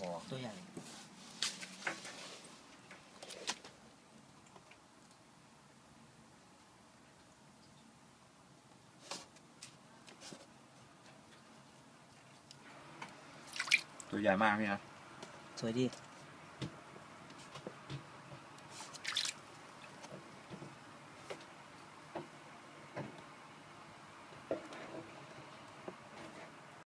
พอ ตัวใหญ่ ตัวใหญ่มากพี่นะ สวยดี